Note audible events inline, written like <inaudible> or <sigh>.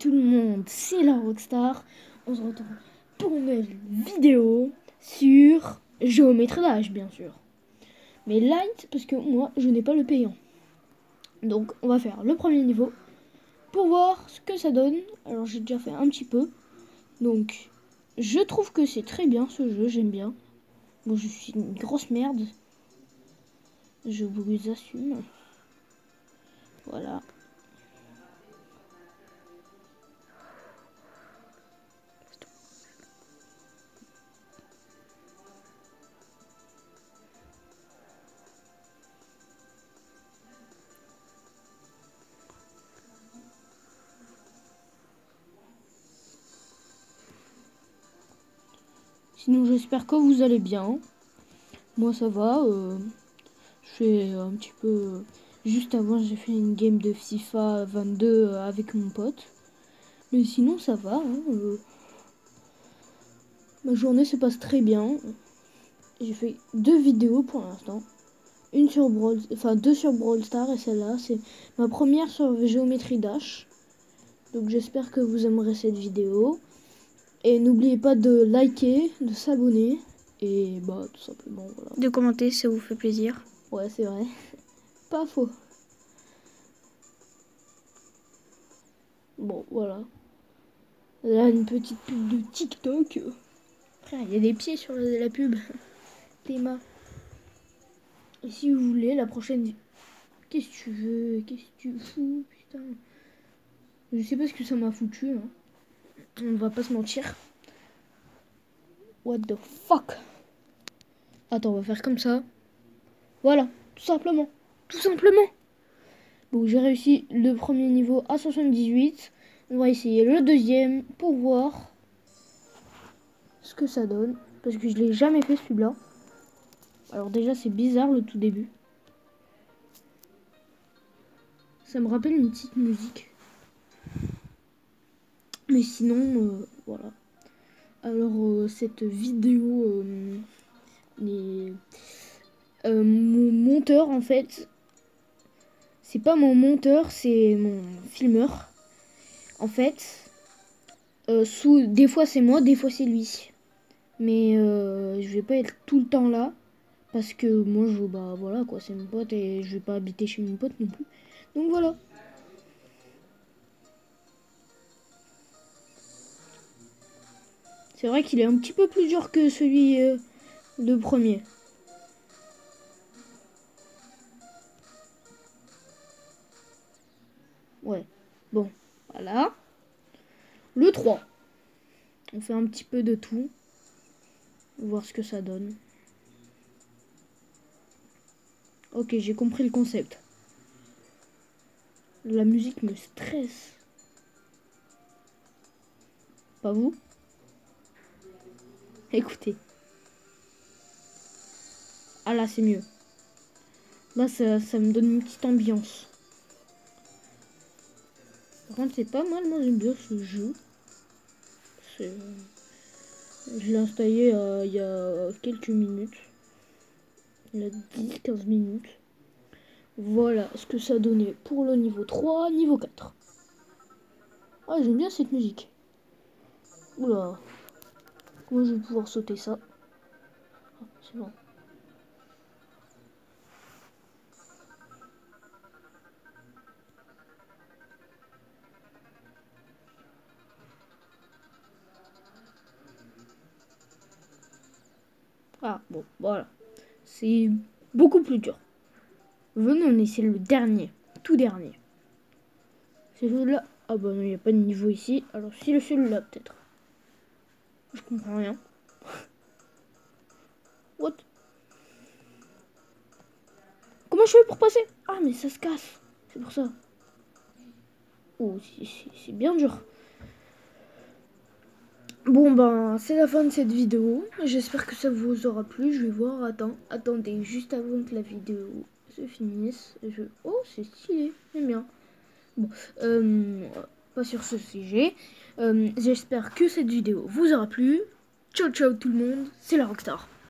tout le monde, c'est la Rockstar. On se retrouve pour une nouvelle vidéo sur Géométrie d'âge, bien sûr. Mais light, parce que moi, je n'ai pas le payant. Donc, on va faire le premier niveau pour voir ce que ça donne. Alors, j'ai déjà fait un petit peu. Donc, je trouve que c'est très bien ce jeu, j'aime bien. Bon, je suis une grosse merde. Je vous assume. Voilà. Sinon, j'espère que vous allez bien. Moi, ça va. Euh, je fais un petit peu... Juste avant, j'ai fait une game de FIFA 22 avec mon pote. Mais sinon, ça va. Hein, euh. Ma journée se passe très bien. J'ai fait deux vidéos pour l'instant. Une sur Brawl... Enfin, deux sur Brawl Star et celle-là, c'est ma première sur Géométrie Dash. Donc j'espère que vous aimerez cette vidéo. Et n'oubliez pas de liker, de s'abonner. Et bah tout simplement voilà. De commenter, ça vous fait plaisir. Ouais c'est vrai. <laughs> Pas faux. Bon voilà. Là une petite pub de TikTok. Frère, il y a des pieds sur la pub. <laughs> Théma. Et si vous voulez, la prochaine... Qu'est-ce que tu veux Qu'est-ce que tu fous Putain. Je sais pas ce que ça m'a foutu. Hein. On va pas se mentir. What the fuck? Attends, on va faire comme ça. Voilà, tout simplement. Tout simplement. Bon, j'ai réussi le premier niveau à 78. On va essayer le deuxième pour voir ce que ça donne. Parce que je l'ai jamais fait celui-là. Alors déjà, c'est bizarre le tout début. Ça me rappelle une petite musique. Sinon, euh, voilà. Alors, euh, cette vidéo, euh, mon monteur, en fait, c'est pas mon monteur, c'est mon filmeur. En fait, sous, des fois c'est moi, des fois c'est lui. Mais je vais pas être tout le temps là. Parce que moi, je, bah voilà quoi, c'est mon pote et je vais pas habiter chez mon pote non plus. Donc voilà. C'est vrai qu'il est un petit peu plus dur que celui euh, de premier. Ouais. Bon, voilà. Le 3. On fait un petit peu de tout. Voir ce que ça donne. Ok, j'ai compris le concept. La musique me stresse. Pas vous? Écoutez. Ah là, c'est mieux. Là, ça, ça, me donne une petite ambiance. Par contre, c'est pas mal. Moi, j'aime bien ce jeu. Je l'ai installé euh, il y a quelques minutes. Il a 10-15 minutes. Voilà ce que ça donnait pour le niveau 3, niveau 4. Ah, j'aime bien cette musique. Oula. Moi, je vais pouvoir sauter ça ah, C'est bon. Ah, bon, voilà. C'est beaucoup plus dur. Venez, on essaie le dernier. Tout dernier. C'est celui-là. Ah bah non, il n'y a pas de niveau ici. Alors, le celui-là, peut-être. Je comprends rien. What? Comment je fais pour passer? Ah, mais ça se casse. C'est pour ça. Oh, c'est bien dur. Bon, ben, c'est la fin de cette vidéo. J'espère que ça vous aura plu. Je vais voir. Attends, attendez, juste avant que la vidéo se finisse. Je... Oh, c'est stylé. J'aime bien. Bon, euh, sur ce sujet. Euh, j'espère que cette vidéo vous aura plu. Ciao ciao tout le monde, c'est la Rockstar.